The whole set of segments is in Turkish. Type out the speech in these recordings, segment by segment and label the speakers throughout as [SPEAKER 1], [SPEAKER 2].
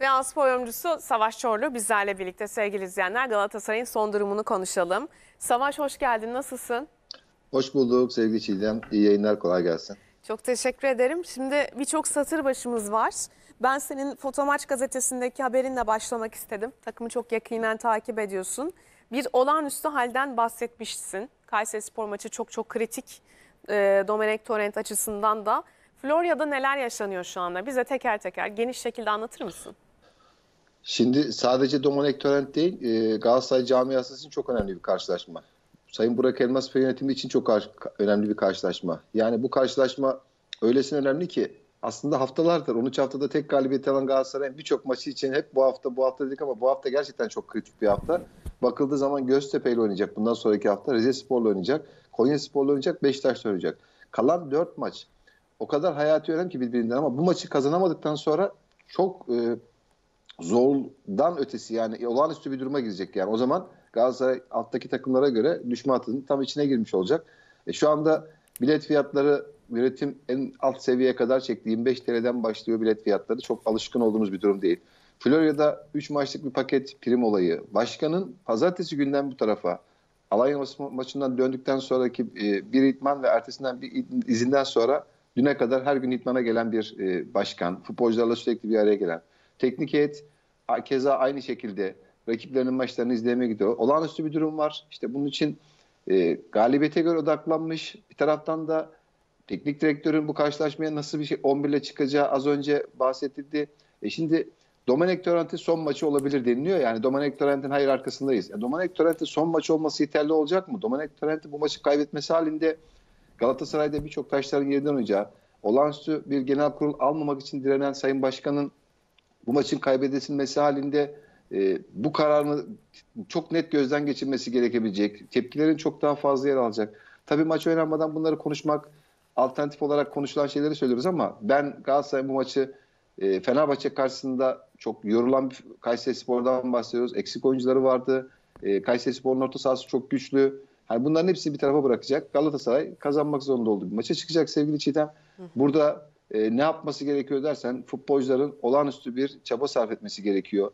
[SPEAKER 1] Real spor yorumcusu Savaş Çorlu bizlerle birlikte sevgili izleyenler Galatasaray'ın son durumunu konuşalım. Savaş hoş geldin nasılsın?
[SPEAKER 2] Hoş bulduk sevgili Çiğdem. İyi yayınlar kolay gelsin.
[SPEAKER 1] Çok teşekkür ederim. Şimdi birçok satır başımız var. Ben senin Fotomaç gazetesindeki haberinle başlamak istedim. Takımı çok yakinen takip ediyorsun. Bir olağanüstü halden bahsetmişsin. Kayseri Spor maçı çok çok kritik. E, Domenek Torrent açısından da. Florya'da neler yaşanıyor şu anda? Bize teker teker geniş şekilde anlatır mısın?
[SPEAKER 2] Şimdi sadece Domenek Torrent değil e, Galatasaray camiası için çok önemli bir karşılaşma. Sayın Burak Elmas ve yönetimi için çok önemli bir karşılaşma. Yani bu karşılaşma öylesine önemli ki aslında haftalardır 13 haftada tek galibiyet alan Galatasaray'ın birçok maçı için hep bu hafta bu hafta dedik ama bu hafta gerçekten çok kritik bir hafta. Bakıldığı zaman Göztepe ile oynayacak bundan sonraki hafta. Rize Spor'la oynayacak. Konya Spor'la oynayacak. Beşiktaş'la oynayacak. Kalan 4 maç o kadar hayati önemli ki birbirinden ama bu maçı kazanamadıktan sonra çok e, zordan ötesi yani olağanüstü bir duruma girecek yani. O zaman Galatasaray alttaki takımlara göre düşme hattının tam içine girmiş olacak. E, şu anda bilet fiyatları üretim en alt seviyeye kadar çekti. 25 TL'den başlıyor bilet fiyatları. Çok alışkın olduğumuz bir durum değil. Florya'da 3 maçlık bir paket prim olayı. Başkanın pazartesi günden bu tarafa Alanya maçından döndükten sonraki e, bir itman ve ertesinden bir izinden sonra düne kadar her gün itmana gelen bir e, başkan, futbolcularla sürekli bir araya gelen, teknik heyet keza aynı şekilde rakiplerinin maçlarını izlemeye gidiyor. Olağanüstü bir durum var. İşte bunun için e, galibiyete göre odaklanmış. Bir taraftan da teknik direktörün bu karşılaşmaya nasıl bir şey 11 ile çıkacağı az önce bahsedildi. E şimdi Domenek Torrent'in son maçı olabilir deniliyor. Yani Domenek Torrent'in hayır arkasındayız. E Domenek Torrent'in son maçı olması yeterli olacak mı? Domenek Torrent'in bu maçı kaybetmesi halinde Galatasaray'da birçok taşların yerden oynayacağı, olağanüstü bir genel kurul almamak için direnen Sayın Başkan'ın bu maçın kaybedilmesi halinde e, bu kararını çok net gözden geçirmesi gerekebilecek. Tepkilerin çok daha fazla yer alacak. Tabii maç oynanmadan bunları konuşmak alternatif olarak konuşulan şeyleri söylüyoruz ama ben Galatasaray bu maçı e, Fenerbahçe karşısında çok yorulan bir Kayseri Spor'dan bahsediyoruz. Eksik oyuncuları vardı. E, Kayseri Spor'un orta sahası çok güçlü. Yani bunların hepsini bir tarafa bırakacak. Galatasaray kazanmak zorunda olduğu bir maça çıkacak sevgili Çiğdem. Burada e, ne yapması gerekiyor dersen futbolcuların olağanüstü bir çaba sarf etmesi gerekiyor.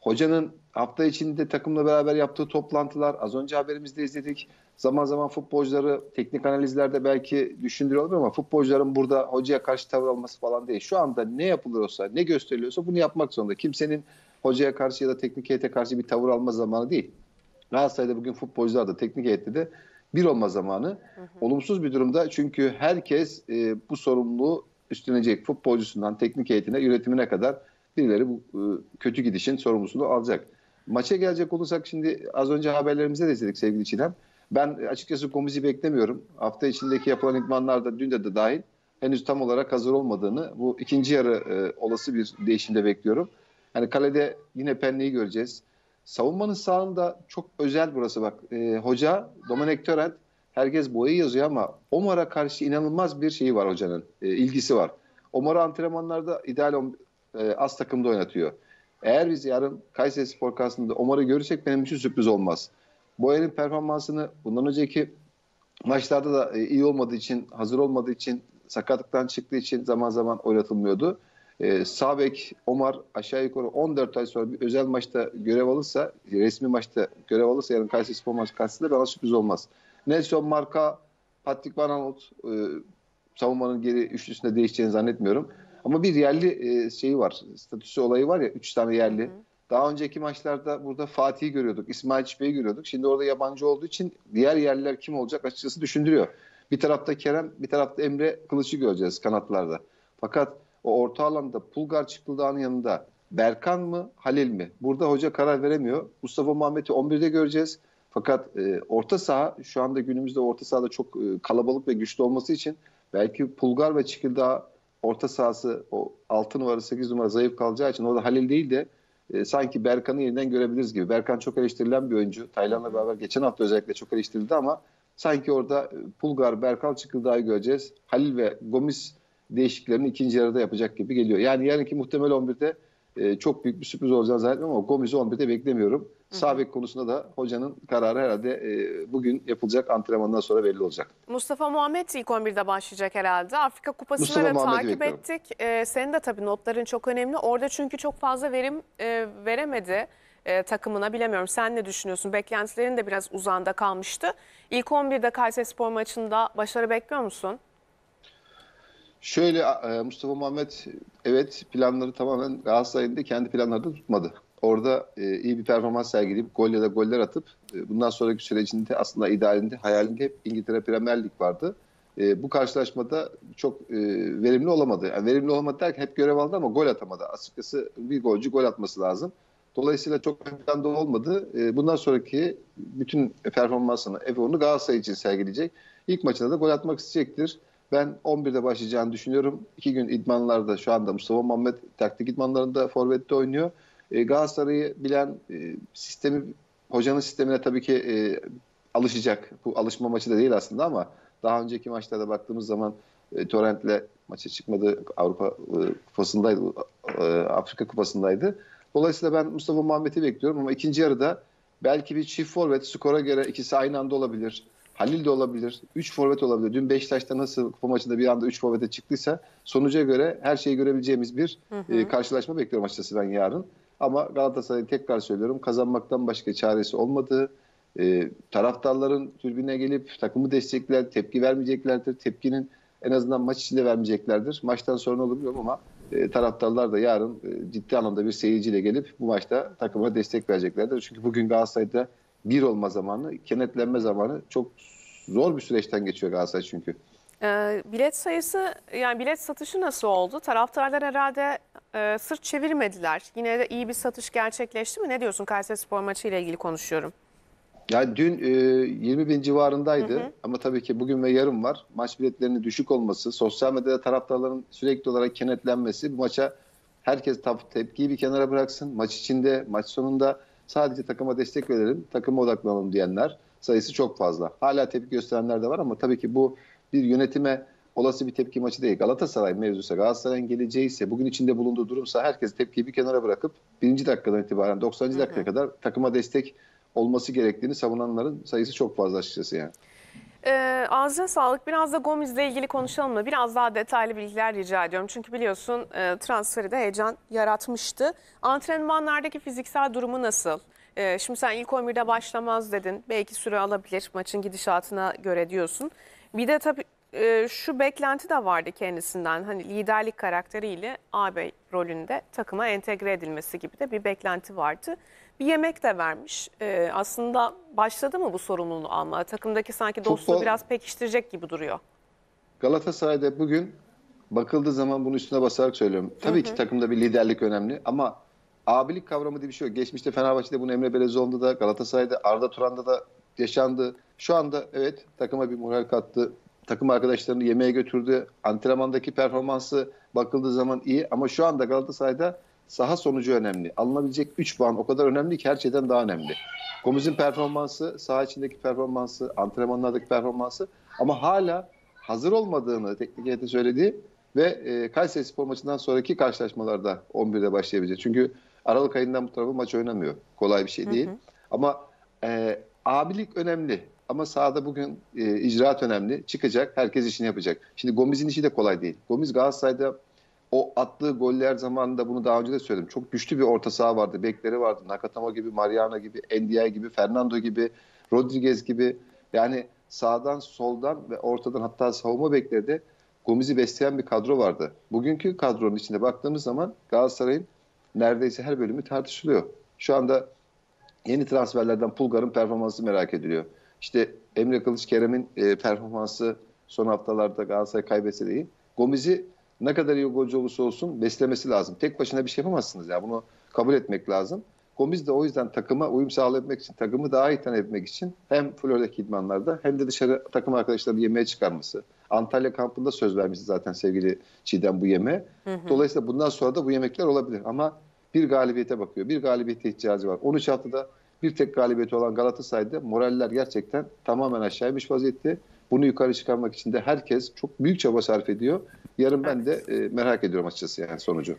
[SPEAKER 2] Hocanın hafta içinde takımla beraber yaptığı toplantılar az önce haberimizde izledik. Zaman zaman futbolcuları teknik analizlerde belki düşündürüyor ama futbolcuların burada hocaya karşı tavır alması falan değil. Şu anda ne yapılıyorsa, ne gösteriliyorsa bunu yapmak zorunda. Kimsenin hocaya karşı ya da teknik heyete karşı bir tavır alma zamanı değil. Galatasaray'da bugün futbolcular da teknik heyette de bir olma zamanı. Hı hı. Olumsuz bir durumda çünkü herkes e, bu sorumluluğu üstlenecek. Futbolcusundan teknik heyetine, yönetimine kadar birileri bu e, kötü gidişin sorumlusunu alacak. Maça gelecek olursak şimdi az önce haberlerimizde de izledik sevgili Çiğdem. Ben açıkçası Gomez'i beklemiyorum. Hafta içindeki yapılan idmanlarda dün de, de dahil henüz tam olarak hazır olmadığını bu ikinci yarı e, olası bir değişimde bekliyorum. Hani kalede yine Penne'yi göreceğiz. Savunmanın sağında çok özel burası bak. E, hoca Domenek Törent herkes boyayı yazıyor ama Omar'a karşı inanılmaz bir şeyi var hocanın. E, ilgisi var. Omar'ı antrenmanlarda ideal e, az takımda oynatıyor. Eğer biz yarın Kayseri Spor karşısında Omar'ı görürsek benim için sürpriz olmaz. Boya'nın performansını bundan önceki maçlarda da e, iyi olmadığı için, hazır olmadığı için, sakatlıktan çıktığı için zaman zaman oynatılmıyordu. E, Sabek Omar aşağı yukarı 14 ay sonra bir özel maçta görev alırsa, resmi maçta görev alırsa yarın Kayseri Spor maçı karşısında bana sürpriz olmaz. Nelson Marka, Patrick Van Aanholt e, savunmanın geri üçlüsünde değişeceğini zannetmiyorum. Ama bir yerli e, şeyi var, statüsü olayı var ya, üç tane yerli. Hı hı. Daha önceki maçlarda burada Fatih'i görüyorduk, İsmail Çipe'yi görüyorduk. Şimdi orada yabancı olduğu için diğer yerliler kim olacak açıkçası düşündürüyor. Bir tarafta Kerem, bir tarafta Emre Kılıç'ı göreceğiz kanatlarda. Fakat o orta alanda Pulgar Çıkıldağ'ın yanında Berkan mı, Halil mi? Burada hoca karar veremiyor. Mustafa Muhammed'i 11'de göreceğiz. Fakat e, orta saha şu anda günümüzde orta sahada çok e, kalabalık ve güçlü olması için belki Pulgar ve Çıkıldağ orta sahası o 6 numara 8 numara zayıf kalacağı için orada Halil değil de e, sanki Berkan'ı yeniden görebiliriz gibi. Berkan çok eleştirilen bir oyuncu. Taylan'la beraber geçen hafta özellikle çok eleştirildi ama sanki orada e, Pulgar, Berkan Çıkıldağ'ı göreceğiz. Halil ve Gomis değişiklerini ikinci yarıda yapacak gibi geliyor. Yani yarınki muhtemel 11'de e, çok büyük bir sürpriz olacağını zannetmiyorum ama Gomez'i 11'de beklemiyorum. Sağ bek konusunda da hocanın kararı herhalde e, bugün yapılacak antrenmandan sonra belli olacak.
[SPEAKER 1] Mustafa Muhammed ilk 11'de başlayacak herhalde. Afrika Kupası'nı da takip
[SPEAKER 2] bekliyorum.
[SPEAKER 1] ettik. Ee, senin de tabii notların çok önemli. Orada çünkü çok fazla verim e, veremedi e, takımına bilemiyorum. Sen ne düşünüyorsun? Beklentilerin de biraz uzağında kalmıştı. İlk 11'de Kayserispor maçında başarı bekliyor musun?
[SPEAKER 2] Şöyle e, Mustafa Muhammed evet planları tamamen Galatasaray'ın da kendi planlarını tutmadı. Orada e, iyi bir performans sergileyip gol ya da goller atıp e, bundan sonraki sürecinde aslında idealinde, hayalinde hep İngiltere Premier Lig vardı. E, bu karşılaşmada çok e, verimli olamadı. Yani verimli olamadı derken hep görev aldı ama gol atamadı. Açıkçası bir golcü gol atması lazım. Dolayısıyla çok planda olmadı. E, bundan sonraki bütün performansını, eforunu Galatasaray için sergileyecek. İlk maçında da gol atmak isteyecektir. Ben 11'de başlayacağını düşünüyorum. İki gün idmanlarda şu anda Mustafa Muhammed taktik idmanlarında forvette oynuyor. E, Galatasaray'ı bilen e, sistemi, hocanın sistemine tabii ki e, alışacak. Bu alışma maçı da değil aslında ama daha önceki maçlarda baktığımız zaman e, Torrent'le maça çıkmadı. Avrupa e, kupasındaydı, e, Afrika kupasındaydı. Dolayısıyla ben Mustafa Muhammed'i bekliyorum ama ikinci yarıda belki bir çift forvet skora göre ikisi aynı anda olabilir. Halil de olabilir. 3 forvet olabilir. Dün Beşiktaş'ta nasıl kupa maçında bir anda 3 forvete çıktıysa sonuca göre her şeyi görebileceğimiz bir e, karşılaşma bekliyorum açıkçası ben yarın. Ama Galatasaray'ı tekrar söylüyorum kazanmaktan başka çaresi olmadığı, e, taraftarların tribüne gelip takımı destekler, tepki vermeyeceklerdir. Tepkinin en azından maç içinde vermeyeceklerdir. Maçtan sonra olur bilmiyorum ama e, taraftarlar da yarın e, ciddi anlamda bir seyirciyle gelip bu maçta takıma destek vereceklerdir. Çünkü bugün Galatasaray'da bir olma zamanı, kenetlenme zamanı çok zor bir süreçten geçiyor Galatasaray çünkü.
[SPEAKER 1] Ee, bilet sayısı yani bilet satışı nasıl oldu? Taraftarlar herhalde e, sırt çevirmediler. Yine de iyi bir satış gerçekleşti mi? Ne diyorsun Kayserispor maçı ile ilgili konuşuyorum.
[SPEAKER 2] Yani dün e, 20 bin civarındaydı ama tabii ki bugün ve yarın var. Maç biletlerinin düşük olması, sosyal medyada taraftarların sürekli olarak kenetlenmesi bu maça herkes tepkiyi bir kenara bıraksın. Maç içinde, maç sonunda sadece takıma destek verelim, takıma odaklanalım diyenler sayısı çok fazla. Hala tepki gösterenler de var ama tabii ki bu bir yönetime olası bir tepki maçı değil. Galatasaray mevzusu, Galatasaray'ın geleceği ise, bugün içinde bulunduğu durumsa herkes tepkiyi bir kenara bırakıp birinci dakikadan itibaren 90. dakikaya kadar takıma destek olması gerektiğini savunanların sayısı çok fazla açıkçası yani.
[SPEAKER 1] Ee, ağzına sağlık. Biraz da Gomez'le ilgili konuşalım mı? Biraz daha detaylı bilgiler rica ediyorum. Çünkü biliyorsun e, transferi de heyecan yaratmıştı. Antrenmanlardaki fiziksel durumu nasıl? Ee, şimdi sen ilk 11'de başlamaz dedin. Belki süre alabilir maçın gidişatına göre diyorsun. Bir de tabii e, şu beklenti de vardı kendisinden. Hani liderlik karakteriyle ağabey rolünde takıma entegre edilmesi gibi de bir beklenti vardı. Bir yemek de vermiş. Ee, aslında başladı mı bu sorumluluğu alma? Takımdaki sanki dostluğu
[SPEAKER 2] Futbol-
[SPEAKER 1] biraz pekiştirecek gibi duruyor.
[SPEAKER 2] Galatasaray'da bugün bakıldığı zaman bunu üstüne basarak söylüyorum. Tabii ki takımda bir liderlik önemli ama abilik kavramı diye bir şey yok. Geçmişte Fenerbahçe'de bunu Emre Belezoğlu'nda da Galatasaray'da Arda Turan'da da yaşandı. Şu anda evet takıma bir moral kattı. Takım arkadaşlarını yemeğe götürdü. Antrenmandaki performansı bakıldığı zaman iyi ama şu anda Galatasaray'da saha sonucu önemli. Alınabilecek 3 puan o kadar önemli ki her şeyden daha önemli. Gomez'in performansı, saha içindeki performansı, antrenmanlardaki performansı ama hala hazır olmadığını teknik heyeti söyledi ve e, Kayseri Spor maçından sonraki karşılaşmalarda 11'de başlayabilecek. Çünkü Aralık ayından bu tarafa maç oynamıyor. Kolay bir şey değil. Ama e, abilik önemli. Ama sahada bugün e, icraat önemli. Çıkacak, herkes işini yapacak. Şimdi Gomez'in işi de kolay değil. Gomez Galatasaray'da o attığı goller zamanında bunu daha önce de söyledim. Çok güçlü bir orta saha vardı. Bekleri vardı. Nakatama gibi, Mariano gibi, Ndiaye gibi, Fernando gibi, Rodriguez gibi. Yani sağdan, soldan ve ortadan hatta savunma bekleri de Gomez'i besleyen bir kadro vardı. Bugünkü kadronun içinde baktığımız zaman Galatasaray'ın neredeyse her bölümü tartışılıyor. Şu anda yeni transferlerden Pulgar'ın performansı merak ediliyor. İşte Emre Kılıç Kerem'in e, performansı son haftalarda Galatasaray kaybetse değil. Gomez'i ne kadar iyi golcü olursa olsun beslemesi lazım. Tek başına bir şey yapamazsınız ya. Bunu kabul etmek lazım. Gomez de o yüzden takıma uyum sağlayabilmek için, takımı daha iyi tanıyabilmek için hem Florya'daki idmanlarda hem de dışarı takım arkadaşlarını yemeğe çıkarması. Antalya kampında söz vermişti zaten sevgili Çiğdem bu yeme. Dolayısıyla bundan sonra da bu yemekler olabilir. Ama bir galibiyete bakıyor. Bir galibiyete ihtiyacı var. 13 haftada bir tek galibiyeti olan Galatasaray'da moraller gerçekten tamamen aşağıymış vaziyette. Bunu yukarı çıkarmak için de herkes çok büyük çaba sarf ediyor. Yarın ben de e, merak ediyorum açıkçası yani sonucu.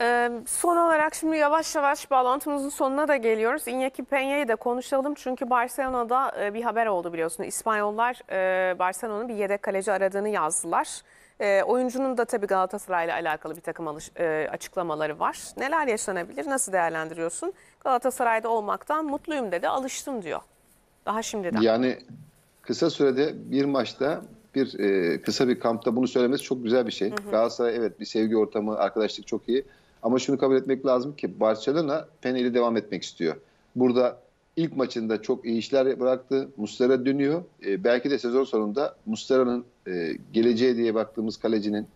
[SPEAKER 1] Ee, son olarak şimdi yavaş yavaş bağlantımızın sonuna da geliyoruz. Iñaki Peña'yı da konuşalım çünkü Barcelona'da e, bir haber oldu biliyorsun. İspanyollar e, Barcelona'nın bir yedek kaleci aradığını yazdılar. E, oyuncunun da tabii Galatasaray'la alakalı bir takım alış- e, açıklamaları var. Neler yaşanabilir, nasıl değerlendiriyorsun? Galatasaray'da olmaktan mutluyum dedi, alıştım diyor. Daha şimdiden.
[SPEAKER 2] Yani kısa sürede bir maçta bir e, kısa bir kampta bunu söylemesi çok güzel bir şey. Galatasaray evet bir sevgi ortamı, arkadaşlık çok iyi. Ama şunu kabul etmek lazım ki Barcelona Penel'i devam etmek istiyor. Burada ilk maçında çok iyi işler bıraktı. Muslera dönüyor. E, belki de sezon sonunda Muslera'nın e, geleceğe diye baktığımız kalecinin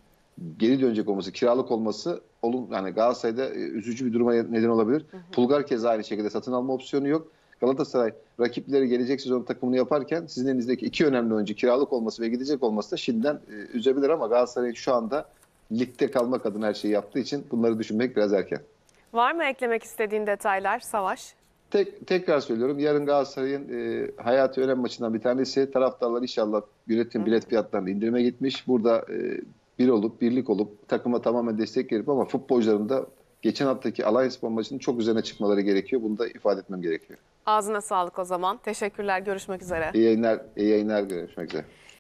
[SPEAKER 2] geri dönecek olması, kiralık olması olum yani Galatasaray'da e, üzücü bir duruma neden olabilir. Pulgar keza aynı şekilde satın alma opsiyonu yok. Galatasaray rakipleri gelecek sezon takımını yaparken sizin elinizdeki iki önemli oyuncu kiralık olması ve gidecek olması da şimdiden e, üzebilir ama Galatasaray şu anda ligde kalmak adına her şeyi yaptığı için bunları düşünmek biraz erken.
[SPEAKER 1] Var mı eklemek istediğin detaylar Savaş?
[SPEAKER 2] Tek, tekrar söylüyorum yarın Galatasaray'ın e, hayati önem maçından bir tanesi taraftarlar inşallah yönetim bilet fiyatlarını indirime gitmiş. Burada e, bir olup birlik olup takıma tamamen destek verip ama futbolcuların da geçen haftaki Alliance maçının çok üzerine çıkmaları gerekiyor. Bunu da ifade etmem gerekiyor.
[SPEAKER 1] Ağzına sağlık o zaman. Teşekkürler, görüşmek üzere.
[SPEAKER 2] İyi yayınlar, iyi yayınlar görüşmek üzere.